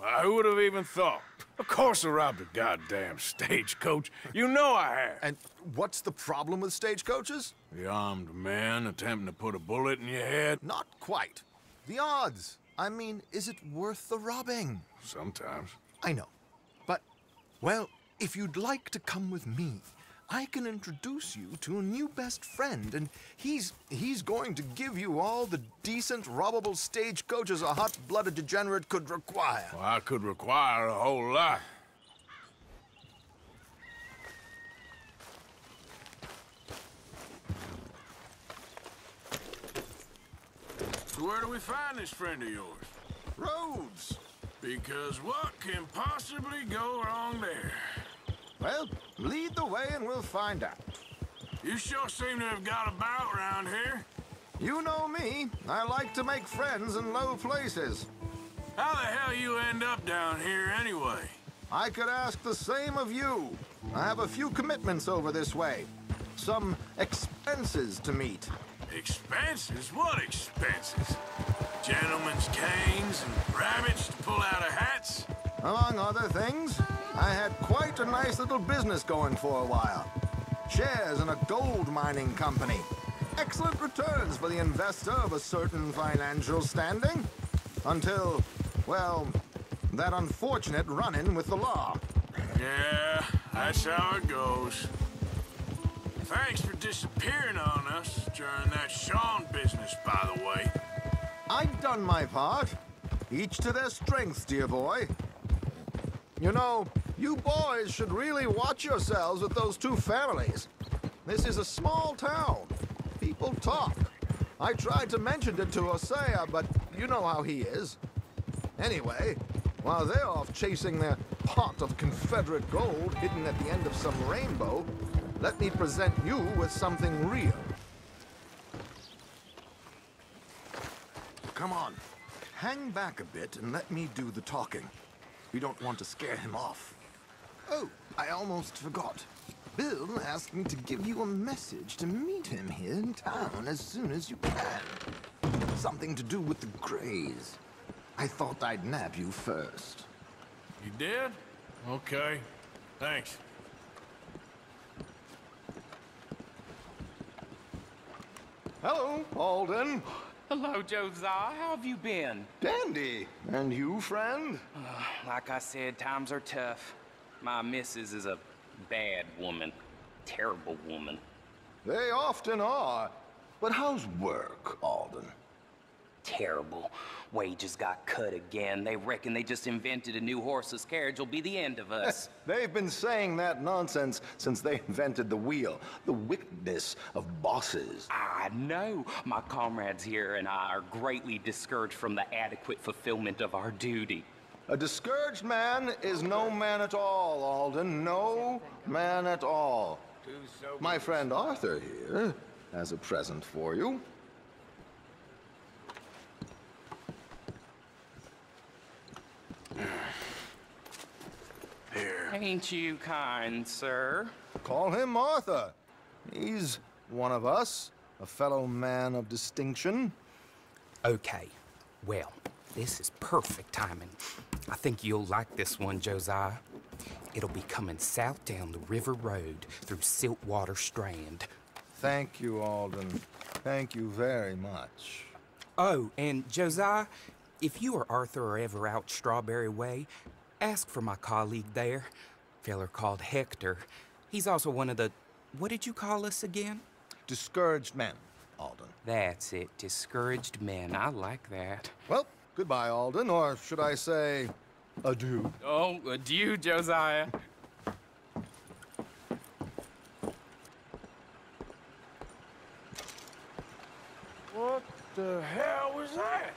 Well, who would have even thought? Of course I robbed a goddamn stagecoach. You know I have. And what's the problem with stagecoaches? The armed man attempting to put a bullet in your head? Not quite. The odds. I mean, is it worth the robbing? Sometimes. I know. But, well, if you'd like to come with me, I can introduce you to a new best friend, and he's he's going to give you all the decent, robbable stagecoaches a hot-blooded degenerate could require. Well, I could require a whole lot. So where do we find this friend of yours? Roads! Because what can possibly go wrong there? Well, lead the way and we'll find out. You sure seem to have got about around here. You know me. I like to make friends in low places. How the hell you end up down here anyway? I could ask the same of you. I have a few commitments over this way. Some expenses to meet. Expenses? What expenses? Gentlemen's canes and rabbits to pull out of hats? Among other things, I had quite a nice little business going for a while. Shares in a gold mining company. Excellent returns for the investor of a certain financial standing. Until, well, that unfortunate run-in with the law. Yeah, that's how it goes. Thanks for disappearing on us during that Sean business, by the way. I've done my part. Each to their strengths, dear boy. You know, you boys should really watch yourselves with those two families. This is a small town. People talk. I tried to mention it to Hosea, but you know how he is. Anyway, while they're off chasing their pot of Confederate gold hidden at the end of some rainbow, let me present you with something real. Come on. Hang back a bit and let me do the talking. We don't want to scare him off. Oh, I almost forgot. Bill asked me to give you a message to meet him here in town as soon as you can. Something to do with the Greys. I thought I'd nab you first. You did? Okay. Thanks. Hello, Alden. Hello, Josiah. How have you been? Dandy. And you, friend? Like I said, times are tough. My missus is a bad woman. Terrible woman. They often are. But how's work, Alden? Terrible. Wages got cut again. They reckon they just invented a new horseless carriage will be the end of us. They've been saying that nonsense since they invented the wheel. The wickedness of bosses. I know. My comrades here and I are greatly discouraged from the adequate fulfillment of our duty. A discouraged man is no man at all, Alden. No man at all. My friend Arthur here has a present for you. Here. Ain't you kind, sir? Call him Arthur. He's one of us, a fellow man of distinction. Okay. Well, this is perfect timing. I think you'll like this one, Josiah. It'll be coming south down the river road through Siltwater Strand. Thank you, Alden. Thank you very much. Oh, and Josiah, if you or Arthur are ever out Strawberry Way, ask for my colleague there. Feller called Hector. He's also one of the. What did you call us again? Discouraged men, Alden. That's it. Discouraged men. I like that. Well, goodbye, Alden, or should I say, adieu. Oh, adieu, Josiah. What the hell was that?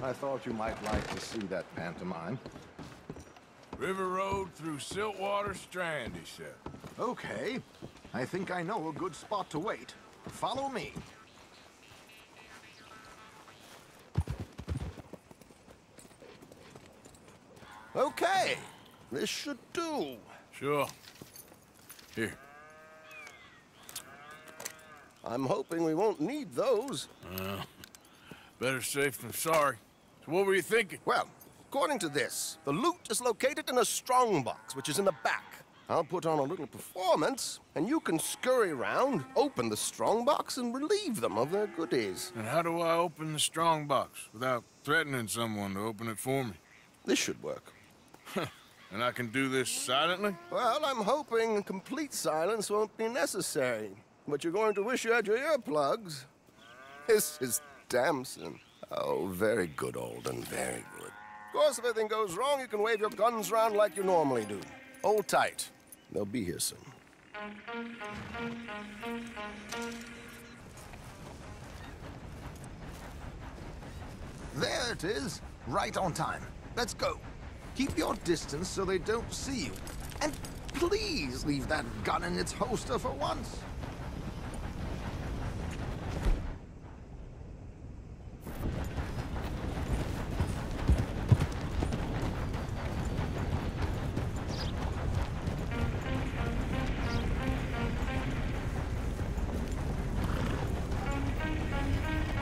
I thought you might like to see that pantomime. River Road through Siltwater Strand, he said. Okay. I think I know a good spot to wait. Follow me. Okay, this should do. Sure. Here. I'm hoping we won't need those. Uh, better safe than sorry. So what were you thinking? Well, according to this, the loot is located in a strongbox, which is in the back. I'll put on a little performance, and you can scurry around, open the strongbox, and relieve them of their goodies. And how do I open the strong box without threatening someone to open it for me? This should work. And I can do this silently? Well, I'm hoping complete silence won't be necessary. But you're going to wish you had your earplugs. This is Damson. Oh, very good, Alden, very good. Of course, if anything goes wrong, you can wave your guns around like you normally do. Hold tight. They'll be here soon. There it is, right on time. Let's go. Keep your distance so they don't see you. And please leave that gun in its holster for once.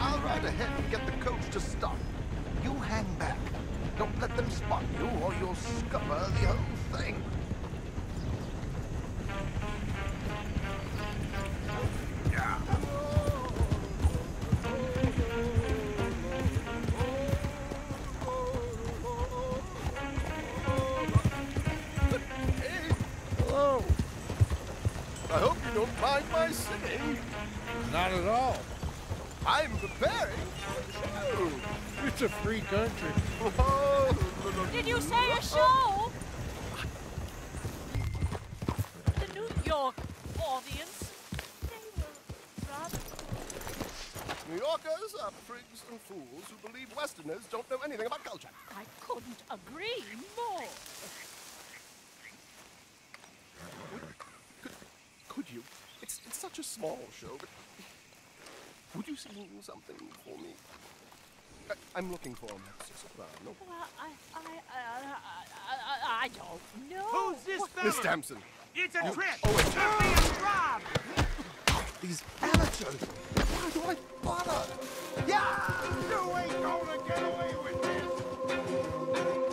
I'll ride ahead and get the coach to stop. You hang back. Don't let them spot you or you'll scupper the whole thing. Hey, hello. I hope you don't mind my singing. Not at all. I'm preparing the show. It's a free country. Did you say a show? The New York audience, they were rather New Yorkers are prigs and fools who believe Westerners don't know anything about culture. I couldn't agree more. Could you? It's, it's such a small show, but would you sing something for me? I, I'm looking for a mezzo soprano. Well, I, I, I, I, I, I don't know. Who's this fella? Miss Damson. It's a trick! oh, wait. You're being robbed! These amateurs! Why do I bother? Yeah! You ain't gonna get away with this!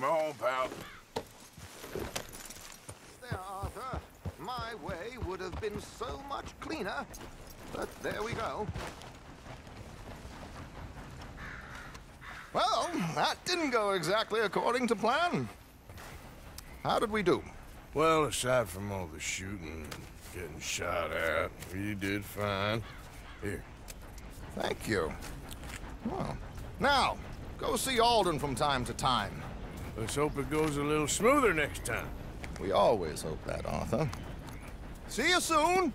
Come on, pal. There, Arthur. My way would have been so much cleaner. But there we go. Well, that didn't go exactly according to plan. How did we do? Well, aside from all the shooting and getting shot at, we did fine. Here. Thank you. Well, now, go see Alden from time to time. Let's hope it goes a little smoother next time. We always hope that, Arthur. See you soon!